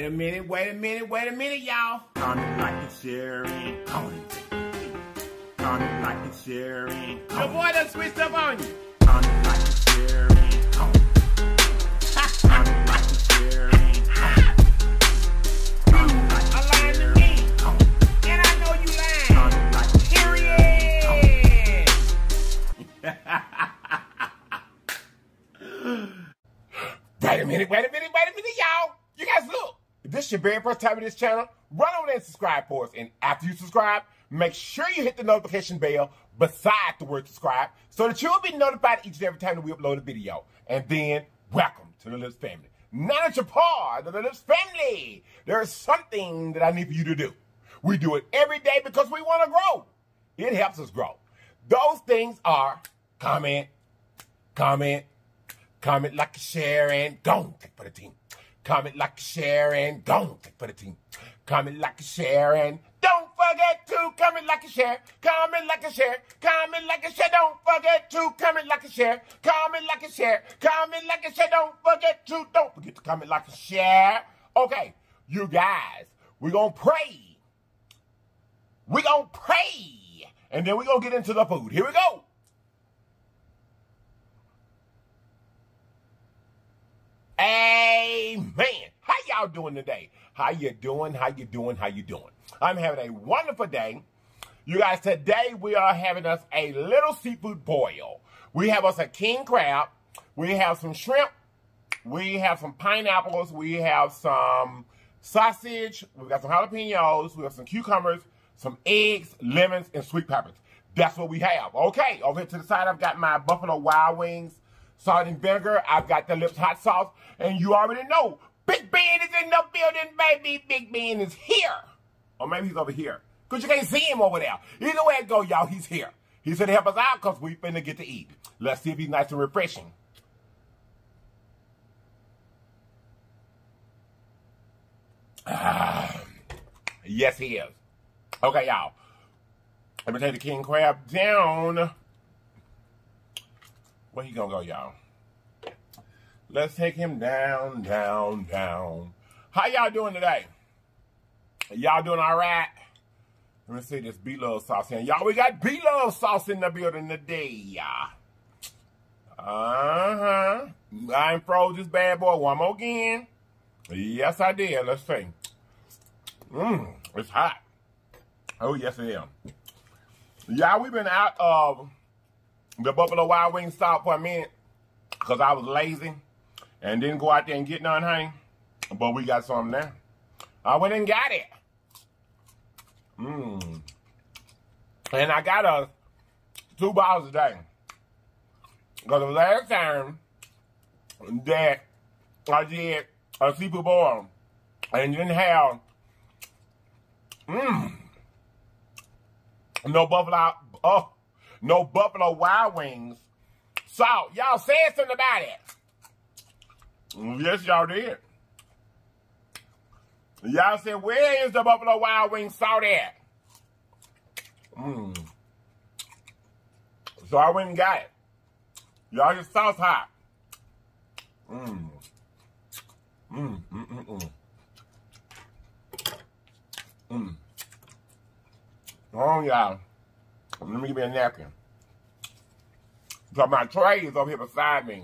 Wait a minute, wait a minute, wait a minute, y'all. Comment, like, share, and comment. Comment, like, share, and Your boy done switched up on you. Comment, like, share, and comment. Comment, like, and share, and comment. Comment, like, A and to me. and. And I know you lying. Comment, like, and share, and Period. Wait a minute, wait a minute, wait a minute, y'all. You guys look. If this is your very first time in this channel, run over there and subscribe for us. And after you subscribe, make sure you hit the notification bell beside the word subscribe so that you'll be notified each and every time that we upload a video. And then, welcome to the LLIPS family. Now that you're part of the LLIPS family, there is something that I need for you to do. We do it every day because we want to grow. It helps us grow. Those things are comment, comment, comment, like, share, and go take for the team. Comment, like, share, and take for the team. Comment, like, share, and don't forget to comment, like, and share. Comment, like, and share. Comment, like, and share. Don't forget to comment, like, and share. Comment, like, and share. Comment, like, and share. Don't forget to, don't forget to comment, like, and share. Okay, you guys, we're going to pray. We're going to pray. And then we're going to get into the food. Here we go. Amen. How y'all doing today? How you doing? How you doing? How you doing? I'm having a wonderful day. You guys, today we are having us a little seafood boil. We have us a king crab. We have some shrimp. We have some pineapples. We have some sausage. We got some jalapenos. We have some cucumbers, some eggs, lemons, and sweet peppers. That's what we have. Okay, over here to the side, I've got my Buffalo Wild Wings salt and vinegar. I've got the LLIPS hot sauce. And you already know, Big Ben is in the building, baby. Big Ben is here. Or maybe he's over here. Because you can't see him over there. Either way it go, y'all, he's here. He's here to help us out because we finna get to eat. Let's see if he's nice and refreshing. Ah, yes, he is. Okay, y'all. Let me take the king crab down. Where he gonna go, y'all? Let's take him down, down, down. How y'all doing today? Y'all doing all right? Let me see this B-Love sauce here. Y'all, we got B-Love sauce in the building today. Y'all. Uh-huh. I froze this bad boy one more again. Yes, I did. Let's see. Mmm, it's hot. Oh, yes, it is. Y'all, we've been out of the Buffalo Wild Wings stop for a minute because I was lazy and didn't go out there and get none, honey. But we got some now. I went and got it. Mmm. And I got us two bottles a day. Because the last time that I did a seafood boil and didn't have mmm no buffalo oh no Buffalo Wild Wings So, Y'all said something about it. Mm, Yes, y'all did. Y'all said, where is the Buffalo Wild Wings salt at? Mm. So I went and got it. Y'all just sauce hot. Mmm. Mmm, mmm, mmm, mmm. Mmm. Oh, y'all. Let me give me a napkin. So my tray is over here beside me.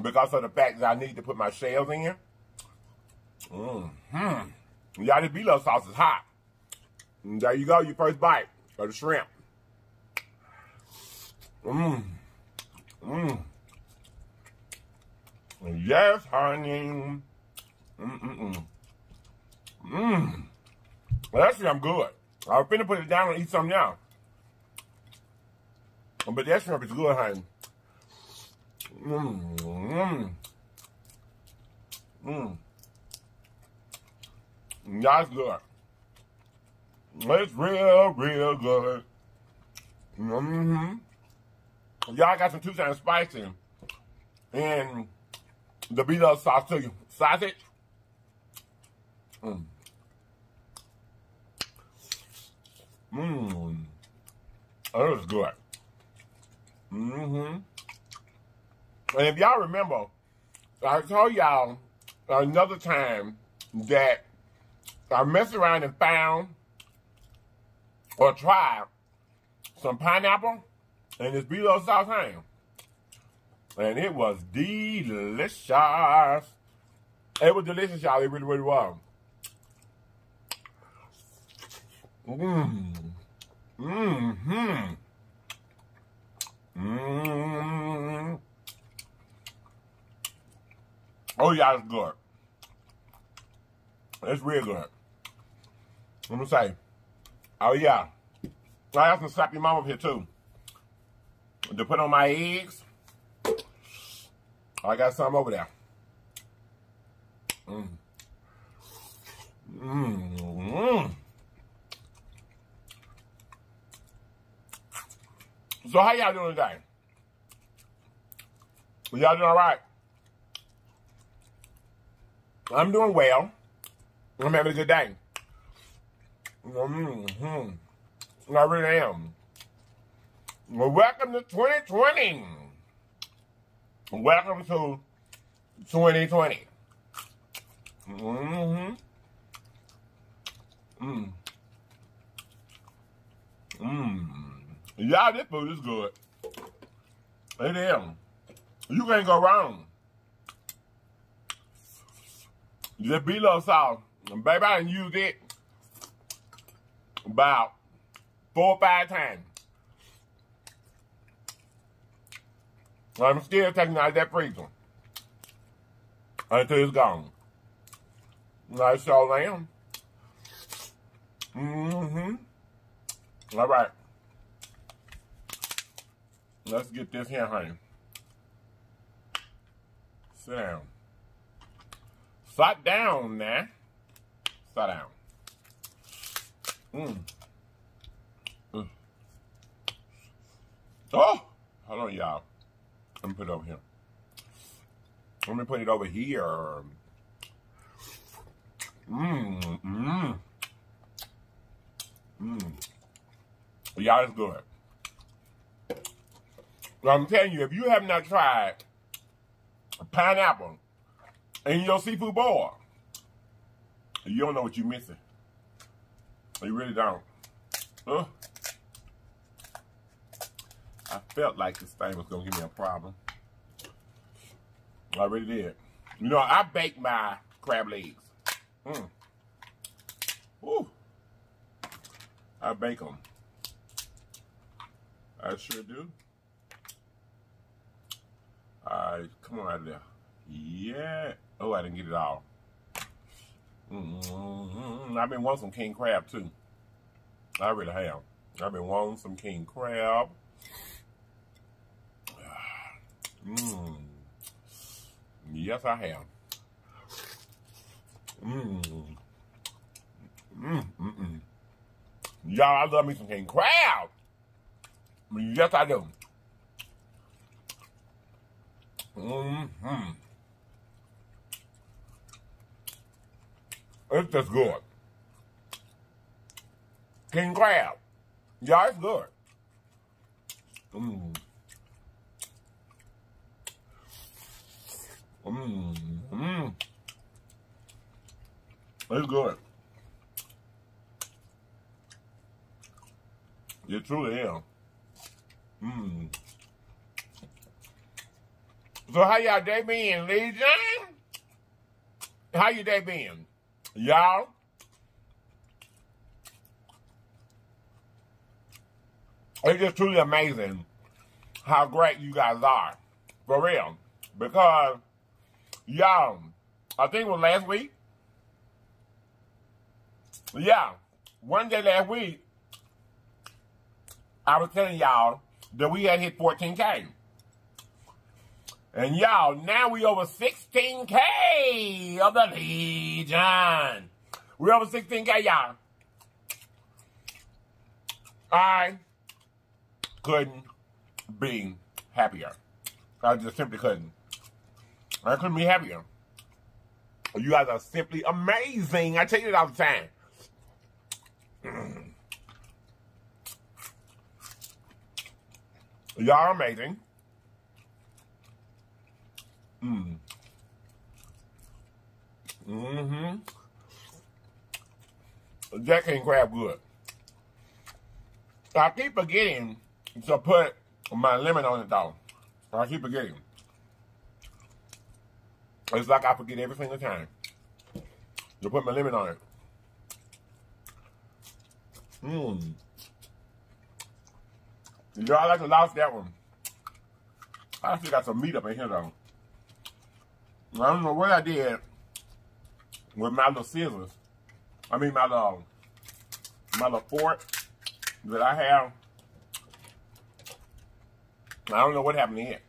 Because of the fact that I need to put my shells in. Mmm. Hmm. Y'all, this B-Love sauce is hot. And there you go, your first bite of the shrimp. Mmm. Mmm. Yes, honey. Mmm. Mmm. Well, I'm good. I was finna put it down and eat some now. But that shrimp is good, honey. Mmm. Mmm. Mmm. That's good. It's real, real good. Mm-hmm. Y'all got some two times spicy. And the B-Love sauce too. Sausage. Mmm. Mmm. That is good. Mm-hmm. And if y'all remember, I told y'all another time that I messed around and found or tried some pineapple and this B-Love sauce ham. And it was delicious. It was delicious, y'all. It really, really was. Mmm. Mmm. Mmm. Oh, yeah, it's good. It's real good. Let me say. Oh, yeah. I have some your mom up here, too. To put on my eggs. I got some over there. Mmm. Mmm. Mmm. So how y'all doing today? Y'all doing all right? I'm doing well. I'm having a good day. Mm-hmm. I really am. Well, welcome to 2020. Welcome to 2020. Mm-hmm. Mm. Mmm. Y'all, this food is good. It is. You can't go wrong. This B-Love sauce. Baby, I used it about four or five times. I'm still taking out that freezer until it's gone. I sure am. Mm-hmm. All right. Let's get this here, honey. Sit down. Sit down now. Sit down. Mmm. Mm. Oh! Hold on, y'all. Let me put it over here. Let me put it over here. Mmm. Mmm. Mmm. Y'all, it's good. I'm telling you, if you have not tried pineapple in your seafood boil, you don't know what you're missing. You really don't. Uh, I felt like this thing was going to give me a problem. I really did. You know, I bake my crab legs. Mm. Ooh. I bake them. I sure do. Alright, come on out of there. Yeah. Oh, I didn't get it all. Mm -hmm. I've been wanting some king crab too. I really have. I've been wanting some king crab. Mmm. Yes, I have. Mmm. Mmm. Mmm. Y'all, I love me some king crab. Yes, I do. Mm-hmm. It's just good. King crab. Yeah, it's good. Mmm. Mmm. Mmm. It's good. It truly is. Mmm. So how y'all day been, Legion? How you day been? Y'all? It's just truly amazing how great you guys are. For real. Because, y'all, I think it was last week. Yeah. One day last week, I was telling y'all that we had hit 14K. And y'all, now we over 16K of the Legion. We over 16K, y'all. I couldn't be happier. I just simply couldn't. I couldn't be happier. You guys are simply amazing. I tell you that all the time. Y'all are amazing. Mm. Mm-hmm. Jack king crab good. I keep forgetting to put my lemon on it though. I keep forgetting. It's like I forget every single time. To put my lemon on it. Mmm. Y'all like to lost that one. I still got some meat up in here though. I don't know what I did with my little scissors. I mean my little my little fork that I have. I don't know what happened to it.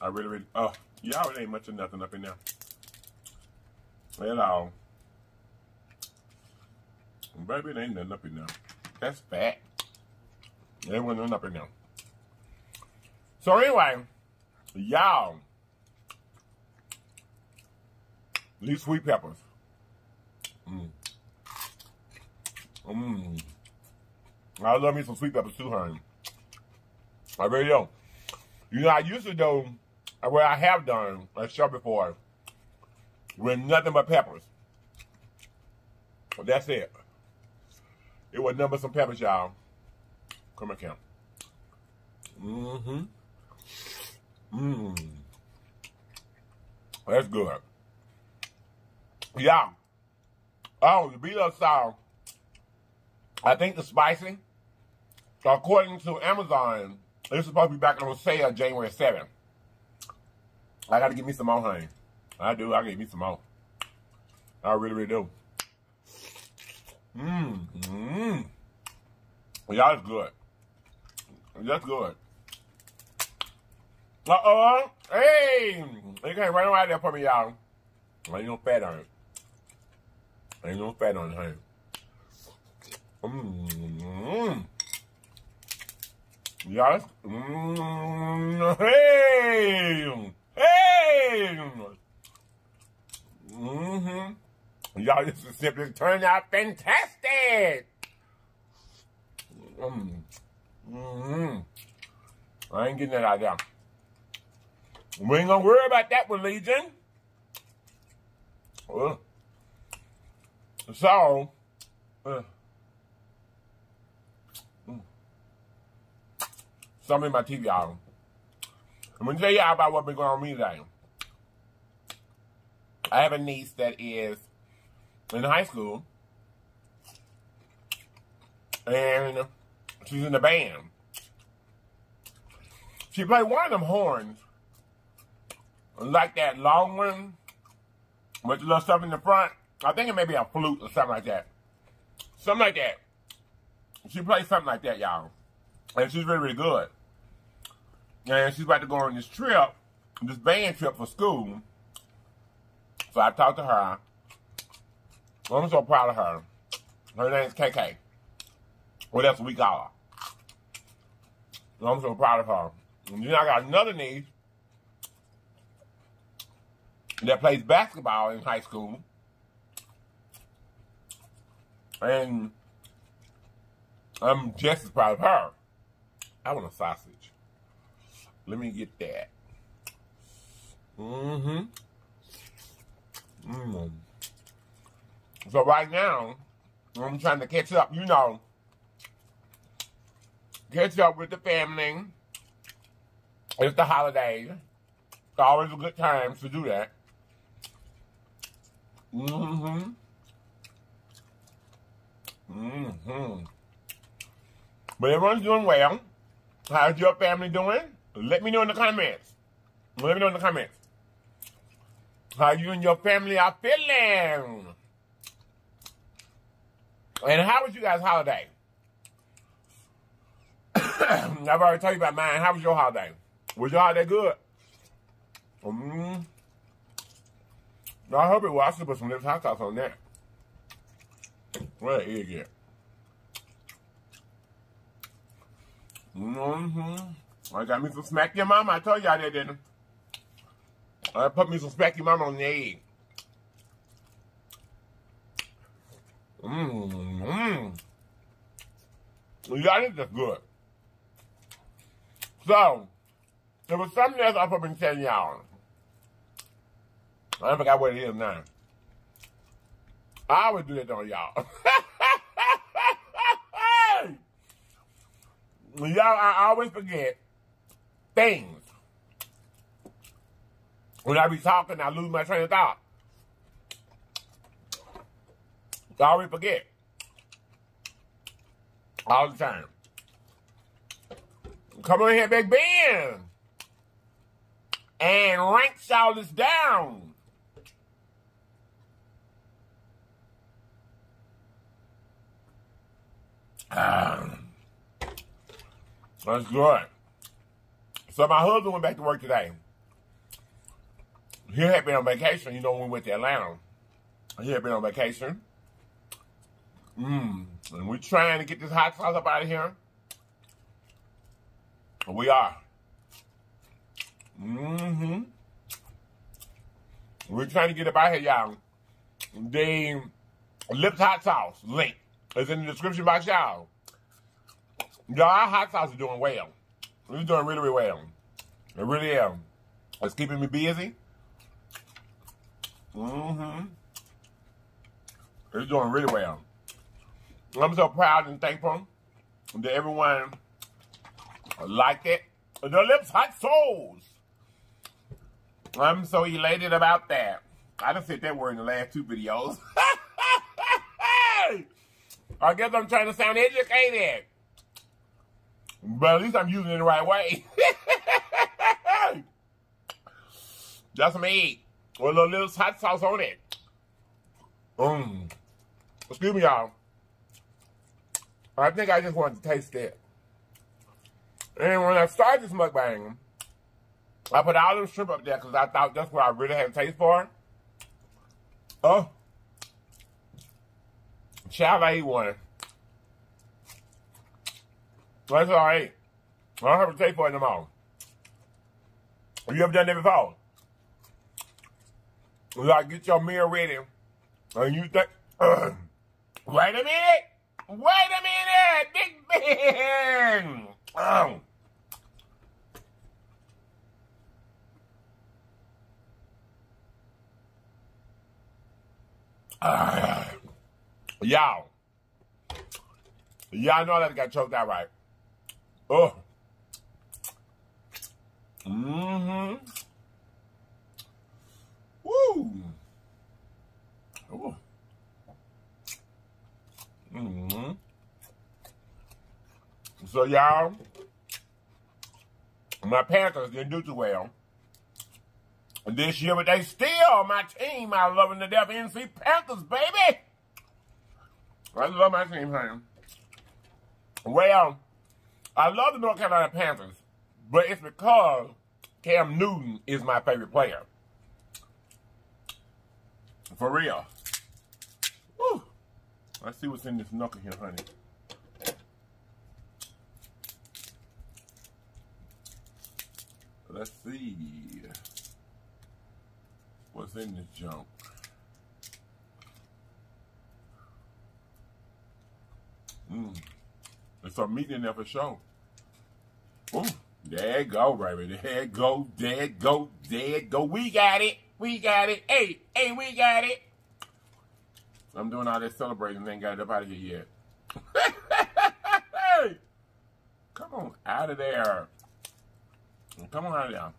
I really, really, oh, y'all it ain't much of nothing up in there. At all. Baby, it ain't nothing up in there. That's fat. There wasn't nothing up in there. So anyway, y'all, these sweet peppers. Mmm. Mmm. I love me some sweet peppers too, honey. I really do. You know, I used to do what I have done, I showed before, with nothing but peppers. But that's it. It was number some peppers, y'all. Come on, count. Mm-hmm. Mmm. That's good. Yeah. Oh, the beat up. I think the spicy, according to Amazon, it's supposed to be back on sale January 7th. I got to get me some more, honey. I do. I get me some more. I really, really do. Mmm. Mmm. Y'all is good. That's good. Uh-oh. Hey. You can't run right there for me, y'all. Ain't no fat on it. Ain't no fat on it, honey. Mmm. Yes. Mmm. Hey. Hey. Mm-hmm. Y'all, this is simply turned out fantastic. Mm. Mm-hmm. I ain't getting that out there. We ain't gonna worry about that one, Legion. Uh, so, uh, something in my TV, y'all. I'm gonna tell y'all about what's been going on with me today. I have a niece that is in high school, and she's in the band. She played one of them horns, like that long one, with the little stuff in the front. I think it may be a flute or something like that. Something like that. She plays something like that, y'all. And she's really, really good. And she's about to go on this trip, this band trip for school. So I talked to her. I'm so proud of her. Her name's KK. Well, that's what we call her. I'm so proud of her. And then I got another niece that plays basketball in high school. And I'm just as proud of her. I want a sausage. Let me get that. Mm-hmm. Mm. So right now, I'm trying to catch up, you know, catch up with the family. It's the holidays. It's always a good time to do that. Mm-hmm. Mm-hmm. But everyone's doing well. How's your family doing? Let me know in the comments. Let me know in the comments. How you and your family are feeling. And how was you guys' holiday? I've already told you about mine. How was your holiday? Was your holiday good? Mm. I hope it was. I should put some LLIPS hot sauce on that. Where the egg at? Mm-hmm. I got me some smack mama. I told y'all that, didn't I? Put me some smack mama on the egg. Mmm. Y'all, this is good. So, there was something else I've been telling y'all. I forgot what it is now. I would do that on y'all. y'all, I always forget things. When I be talking, I lose my train of thought. I always forget. All the time. Come on here, Big Ben. And rank all this down. Um, that's good. So my husband went back to work today. He had been on vacation, you know, when we went to Atlanta. He had been on vacation. Mmm. And we're trying to get this hot sauce up out of here. We are. Mm-hmm. We're trying to get it out here, y'all. The LLIPS Hot Sauce link is in the description box, y'all. Y'all, our hot sauce is doing well. It's doing really, really well. It really is. It's keeping me busy. Mm-hmm. It's doing really well. I'm so proud and thankful that everyone liked it. The LLIPS Hot Sauce. I'm so elated about that. I done said that word in the last two videos. I guess I'm trying to sound educated. But at least I'm using it the right way. Just me. With a little hot sauce on it. Mmm. Excuse me, y'all. I think I just wanted to taste it. And when I started this mukbang, I put all the shrimp up there because I thought that's what I really had a taste for. Oh. Child, I eat one. That's all right. I don't have a taste for it no more. Have you ever done that before? Like, get your meal ready, and you think, wait a minute, wait a minute, Big Ben. Um, y'all, y'all know that got choked out right. Oh. Mm-hmm. Woo. Ooh. Mm-hmm. So y'all, my Panthers didn't do too well this year, but they still my team. I love them to death NC Panthers, baby. I love my team, honey. Well, I love the North Carolina Panthers, but it's because Cam Newton is my favorite player. For real. Woo. Let's see what's in this knuckle here, honey. Let's see what's in this junk. Mmm. There's some meat in there for sure. Ooh, there go, baby. There go, there go, there go. We got it. We got it. Hey, hey, we got it. I'm doing all this celebrating and ain't got it up out of here yet. hey, come on out of there. Come on out of there.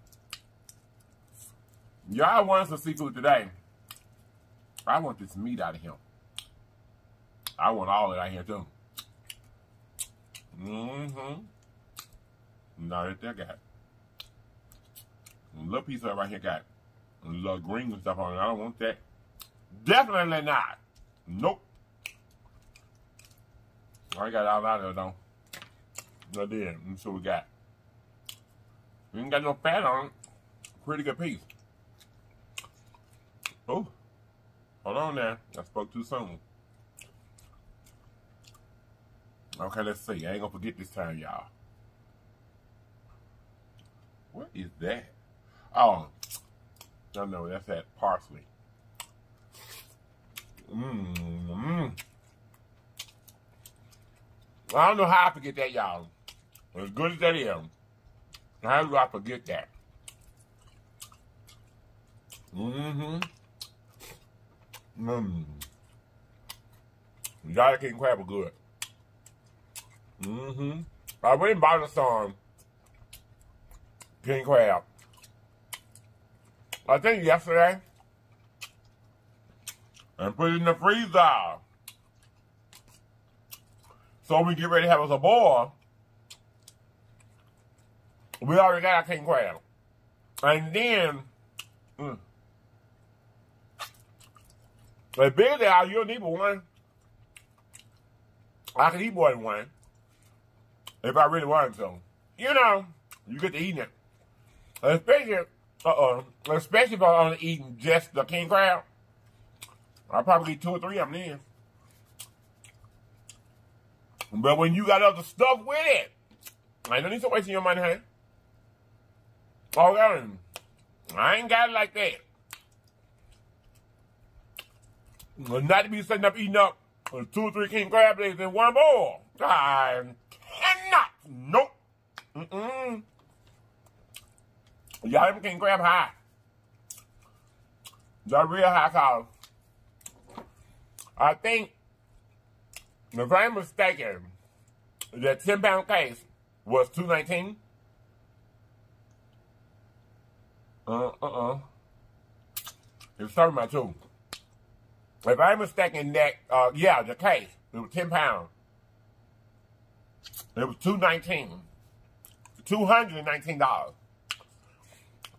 Y'all want some seafood today. I want this meat out of here. I want all of it out here too. Mm-hmm. Not that that got. A little piece of it right here got a little green and stuff on it. I don't want that. Definitely not. Nope. I got all out of it though. I did. That's what we got. We ain't got no fat on it. Pretty good piece. Oh. Hold on there. I spoke too soon. Okay, let's see. I ain't gonna forget this time, y'all. What is that? Oh, no, no, that's that parsley. Mmm, mmm. I don't know how I forget that, y'all. As good as that is, how do I forget that? Mm-hmm. Mmm. Y'all king crab are good. Mm-hmm. I went and bought some king crab. I think yesterday. And put it in the freezer. So we get ready to have us a boil. We already got our king crab. And then, mm, as big are, you'll need one. I can eat more than one. If I really wanted to. You know, you get to eating it. Especially, uh-uh, especially if I'm only eating just the king crab. I'll probably eat two or three of them then. But when you got other stuff with it, I don't need to waste your money, honey. Oh, God. I ain't got it like that. Not to be sitting up eating up two or three king crab legs in one bowl. Cannot. Nope. Mm-mm. Y'all them king crab high. They're real high cost. I think, if I'm mistaken, that 10 pound case was 219 Uh, uh-uh. It was talking about two. If I'm mistaken, that, uh, yeah, the case, it was 10 pounds. It was 219 $219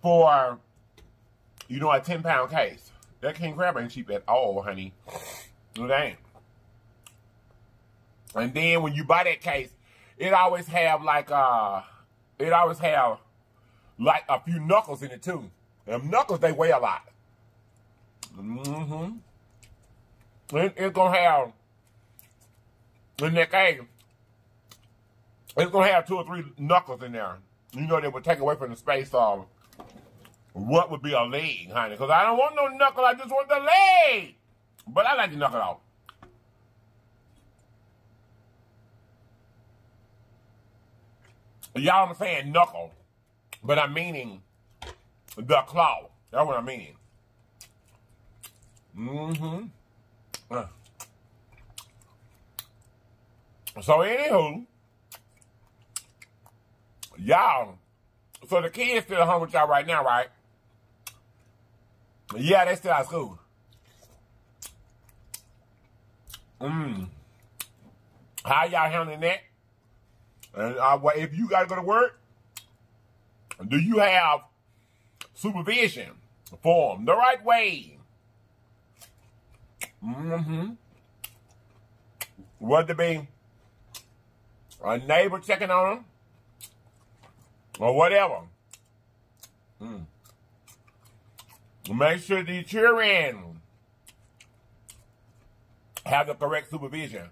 for, you know, a 10 pound case. That king crab ain't cheap at all, honey. It ain't. And then when you buy that case, it always have like, uh, it always have like a few knuckles in it too. Them knuckles, they weigh a lot. Mm-hmm. It, it's gonna have in that case, it's gonna have two or three knuckles in there. You know they would take away from the space of what would be a leg, honey. Because I don't want no knuckle, I just want the leg. But I like to knuckle off. Y'all, I'm saying knuckle, but I'm meaning the claw. That's what I'm meaning. Mm-hmm. Uh. So anywho, y'all, so the kids still home with y'all right now, right? Yeah, they still at school. Mm. How y'all handling that? And uh, well, if you gotta go to work, do you have supervision for them the right way? Mm-hmm. Whether it be a neighbor checking on them or whatever. Mm. Make sure the children have the correct supervision.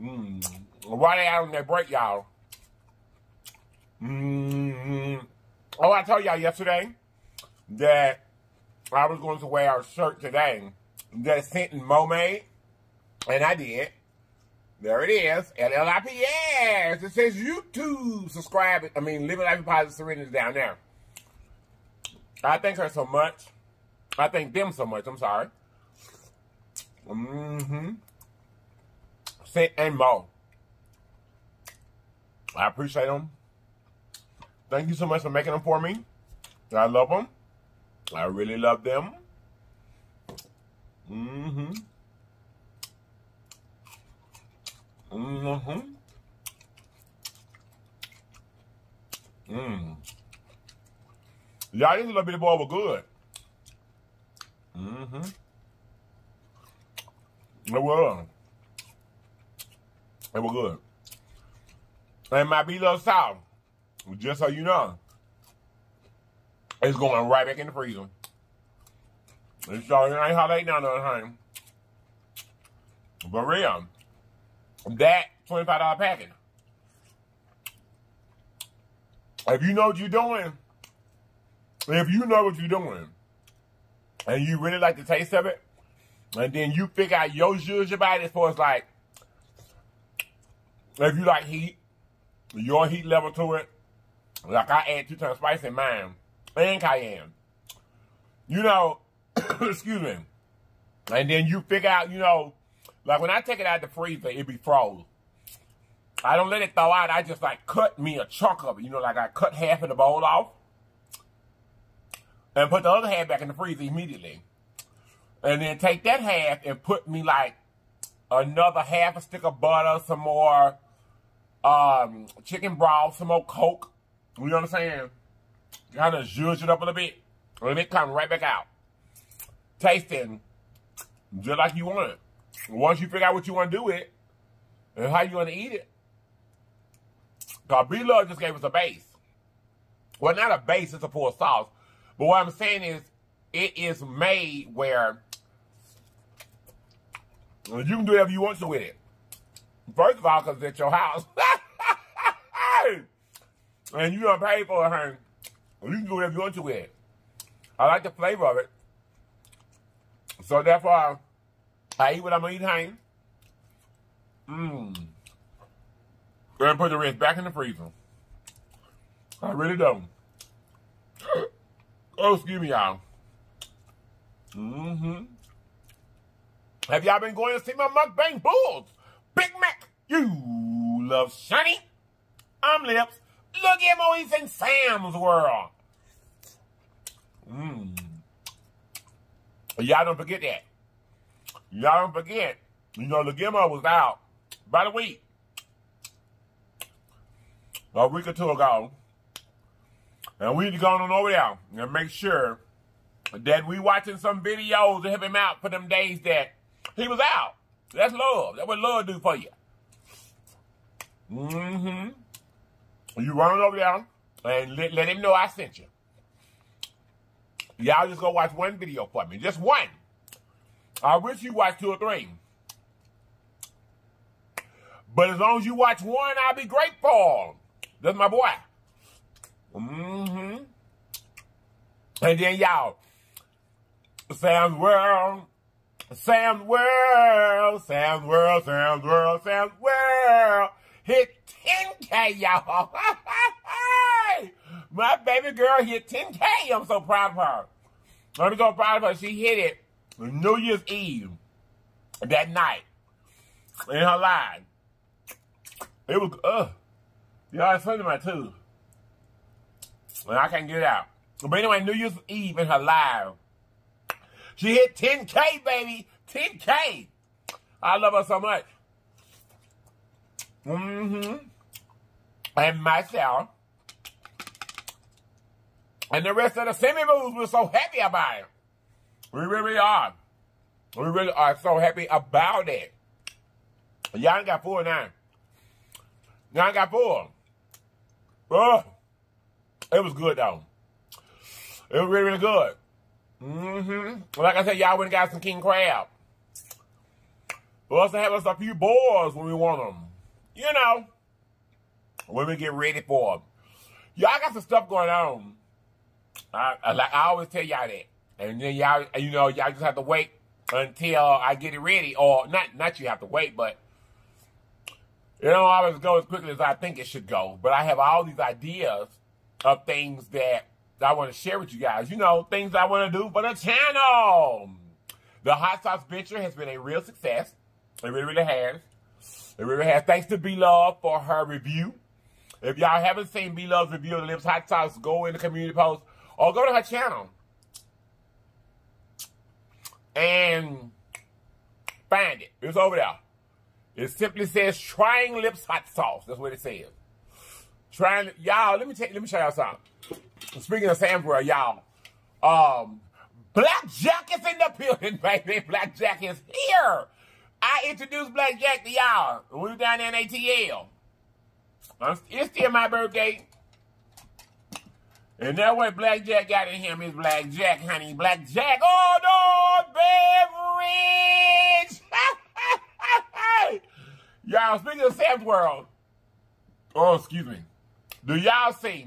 Mm. Why they out on their break, y'all? Mm. Oh, I told y'all yesterday that I was going to wear a shirt today that Sinton Mo made, and I did. There it is, LLIPS. It says YouTube. Subscribe. I mean, Living Life of Positive Serenity down there. I thank her so much. I thank them so much. I'm sorry. Mm-hmm. Sent and Mo. I appreciate them. Thank you so much for making them for me. I love them. I really love them. Mm-hmm. Mm-hmm. Mm. Y'all, this little bitty boy was good. Mm-hmm. It was. It was good. And might be a little sour. Just so you know. It's going right back in the freezer. It's starting ain't hot ain't now no honey. But real. That $25 package. If you know what you're doing, if you know what you're doing, and you really like the taste of it, and then you figure out your zhuzh about it as far as like, if you like heat, your heat level to it, like I add two times spice in mine, and cayenne. You know, excuse me. And then you figure out, you know, like when I take it out of the freezer, it be frozen. I don't let it thaw out. I just like cut me a chunk of it. You know, like I cut half of the bowl off and put the other half back in the freezer immediately. And then take that half and put me like another half a stick of butter, some more um, chicken broth, some more Coke. You know what I'm saying? Kind of zhuzh it up a little bit. And it comes right back out. Tasting just like you want it. Once you figure out what you want to do with it and how you want to eat it. Because B-Love just gave us a base. Well, not a base, it's a full sauce. But what I'm saying is, it is made where you can do whatever you want to with it. First of all, because it's your house. and you don't pay for it, honey. You can do whatever you want to with it. I like the flavor of it. So therefore, I eat what I'm eating, honey. Mmm. And put the rest back in the freezer. I really don't. Oh, excuse me, y'all. Mm-hmm. Have y'all been going to see my mukbang bulls? Big Mack, you love Chani. I'm LIPPS. Look at Moise in Sam's world. Mmm. Y'all don't forget that. Y'all don't forget. You know, the Gilmo was out about a week. A week or two ago. And we need to go on over there and make sure that we watching some videos to help him out for them days that he was out. That's love. That's what love do for you. Mm-hmm. You run over there and let, let him know I sent you. Y'all just go watch one video for me. Just one. I wish you watch two or three. But as long as you watch one, I'll be grateful. That's my boy. Mm-hmm. And then y'all, Sam's World, Sam's World, Sam's World, Sam's World, Sam's World, hit 10K, y'all. My baby girl hit 10K. I'm so proud of her. I'm so proud of her. She hit it New Year's Eve that night in her line. It was, uh, y'all, it's funny my tooth. And I can't get out. But anyway, New Year's Eve in her live. She hit 10K, baby. 10K. I love her so much. Mm-hmm. And myself. And the rest of the semi moves were so happy about it. We really are. We really are so happy about it. Y'all got four now. Y'all got four. Oh. It was good though. It was really, really good. Mm-hmm. Like I said, y'all went and got some king crab. We also have us a few boars when we want them. You know, when we get ready for them. Y'all got some stuff going on. I, I, like I always tell y'all that, and then y'all, you know, y'all just have to wait until I get it ready, or not. Not you have to wait, but it don't always go as quickly as I think it should go. But I have all these ideas of things that I want to share with you guys. You know, things I want to do for the channel. The hot sauce venture has been a real success. It really, really has. It really has. Thanks to B Love for her review. If y'all haven't seen B Love's review of the LLIPS Hot Sauce, go in the community post or go to her channel and find it. It's over there. It simply says trying LLIPS hot sauce. That's what it says. Trying y'all, let me take let me show y'all something. Speaking of Sam's World, y'all, um, Black Jack is in the building, baby. Black Jack is here. I introduced Black Jack to y'all we were down there in ATL. It's still my birthday. And that way Black Jack got in him is Black Jack, honey. Black Jack. Oh, no, beverage. y'all, speaking of Sam's World. Oh, excuse me. Do y'all see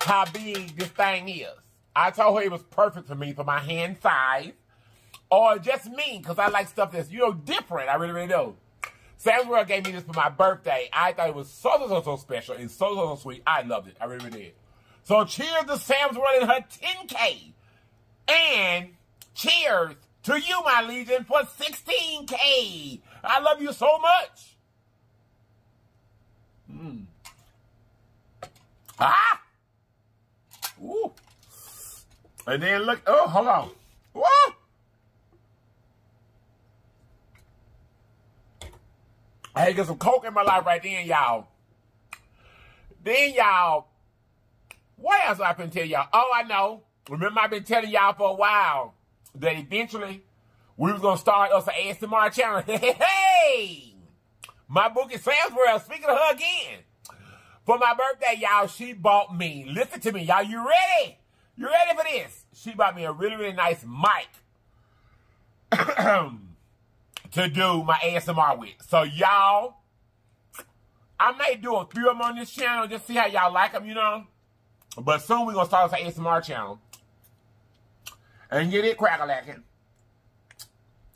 how big this thing is? I told her it was perfect for me for my hand size. Or just me, because I like stuff that's, you know, different. I really, really do. Sam's World gave me this for my birthday. I thought it was so, so, so, so special and so, so, so sweet. I loved it. I really, did. So cheers to Sam's World and her 10K. And cheers to you, my Legion, for 16K. I love you so much. Mm. Ah! Ooh. And then look, oh, hold on. Whoa! I had to get some coke in my life right then, y'all. Then y'all, what else I can tell y'all? Oh, I know. Remember I've been telling y'all for a while that eventually we was gonna start us an ASMR channel. Hey, hey, hey! My book is Sam's World. Speaking of her again. For my birthday, y'all, she bought me. Listen to me, y'all. You ready? You ready for this? She bought me a really, really nice mic to do my ASMR with. So y'all, I may do a few of them on this channel, just see how y'all like them, you know. But soon we're gonna start an ASMR channel and get it crack lacking.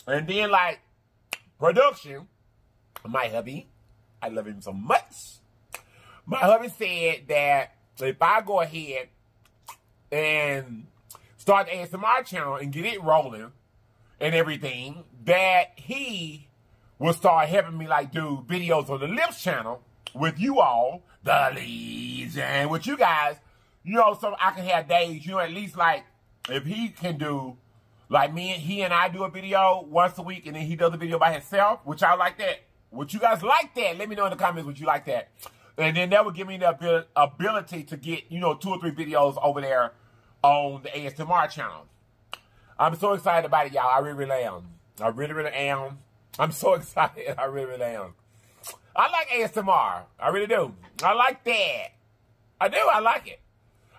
And then like production, my hubby, I love him so much. My hubby said that if I go ahead and start the ASMR channel and get it rolling and everything, that he will start helping me like do videos on the LLIPS channel with you all, the leads, and with you guys, you know, so I can have days, you know, at least like if he can do like me and he and I do a video once a week and then he does a video by himself, which I like that. Would you guys like that? Let me know in the comments would you like that. And then that would give me the abil- ability to get, you know, two or three videos over there on the ASMR channel. I'm so excited about it, y'all. I really, really am. I really, really am. I'm so excited. I really, really am. I like ASMR. I really do. I like that. I do. I like it.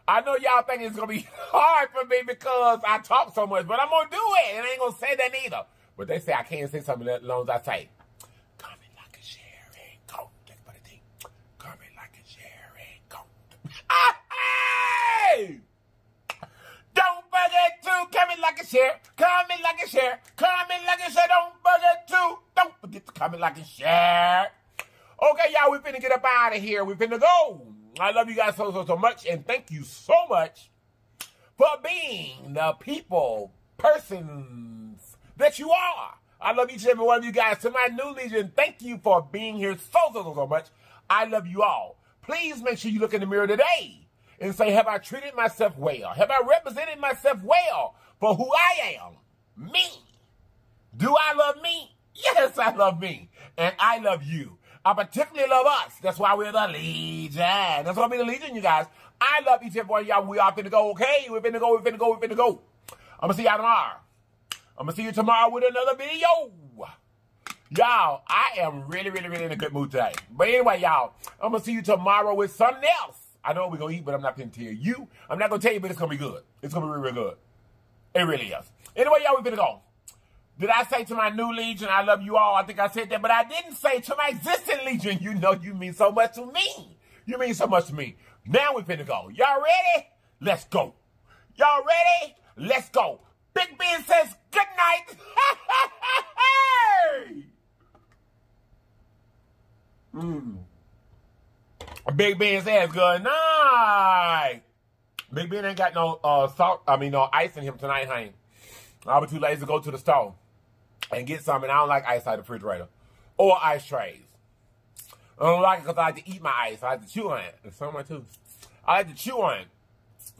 I know y'all think it's gonna be hard for me because I talk so much, but I'm gonna do it, and I ain't gonna say that neither. But they say I can't say something as long as I say, comment, like, and share, and go. That's what I think. Comment, like, and share, and go. Hey! Don't forget to comment, like, and share. Comment, like, and share. Comment, like, and share. Don't forget to. Don't forget to comment, like, and share. Okay, y'all, we finna get up out of here. We finna go. I love you guys so, so, so much, and thank you so much for being the people, persons that you are. I love each and every one of you guys. To my new legion, thank you for being here so, so, so, so much. I love you all. Please make sure you look in the mirror today and say, have I treated myself well? Have I represented myself well for who I am? Me. Do I love me? Yes, I love me. And I love you. I particularly love us. That's why we're the Legion. That's why we're the Legion, you guys. I love each and every one of y'all. We are finna go, okay? We're finna go, we're finna go, we're finna go. I'm gonna see y'all tomorrow. I'm gonna see you tomorrow with another video. Y'all, I am really, really, really in a good mood today. But anyway, y'all, I'm gonna see you tomorrow with something else. I know we're gonna eat, but I'm not gonna tell you. I'm not gonna tell you, but it's gonna be good. It's gonna be really, really good. It really is. Anyway, y'all, we finna go. Did I say to my new legion, I love you all? I think I said that, but I didn't say to my existing legion, you know you mean so much to me. You mean so much to me. Now we finna go. Y'all ready? Let's go. Y'all ready? Let's go. Big Ben says good night. hey! mm. Big Ben's ass good night. Big Ben ain't got no uh, salt, I mean no ice in him tonight, honey. I was too lazy to go to the store and get some, and I don't like ice out of the refrigerator or ice trays. I don't like it because I like to eat my ice. I like to chew on it. It's on my tooth. I like to chew on it.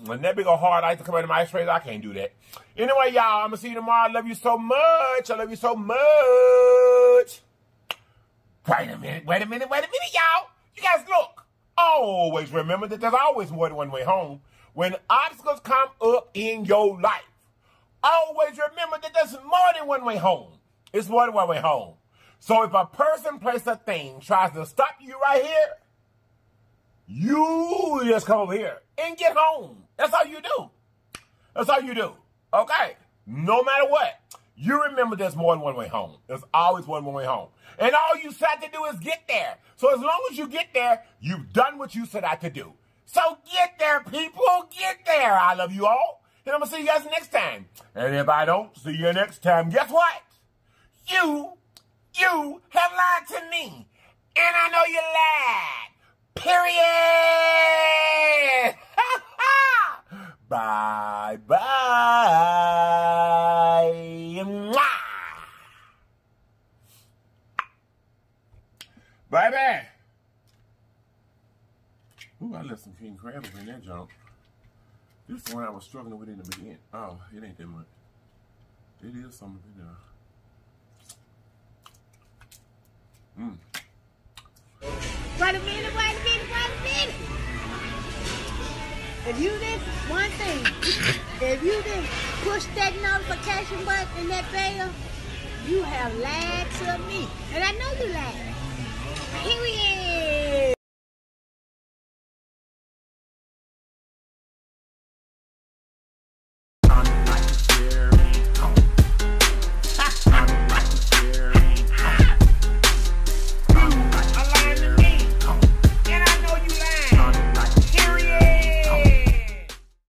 When that big old hard ice to come out of my ice trays, I can't do that. Anyway, y'all, I'm going to see you tomorrow. I love you so much. I love you so much. Wait a minute, wait a minute, wait a minute, y'all. You guys look. Always remember that there's always more than one way home. When obstacles come up in your life, always remember that there's more than one way home. It's more than one way home. So if a person, place, a thing tries to stop you right here, you just come over here and get home. That's all you do. That's all you do. Okay? No matter what. You remember there's more than one way home. There's always one way home. And all you said to do is get there. So as long as you get there, you've done what you set out to do. So get there, people. Get there. I love you all. And I'm going to see you guys next time. And if I don't see you next time, guess what? You, you have lied to me. And I know you lied. Period. Left some king crab up in that junk. This is one I was struggling with in the beginning. Oh, it ain't that much. It is something in there. Mmm. Wait a minute, wait a minute, wait a minute. If you didn't, one thing, if you didn't push that notification button in that bell, you have lied to me. And I know you lied.